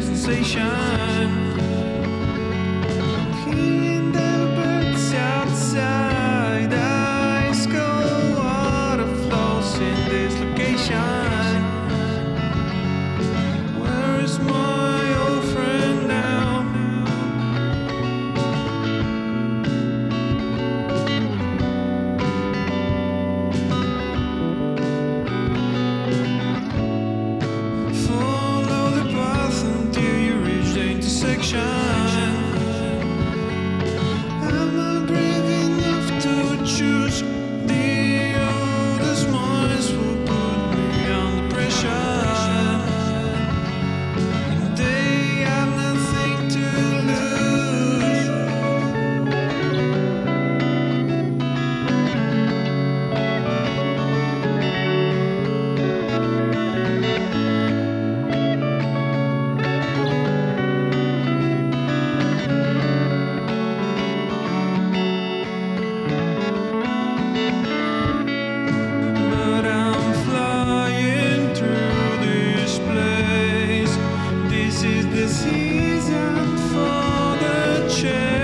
sensation. Peace. is the season for the change.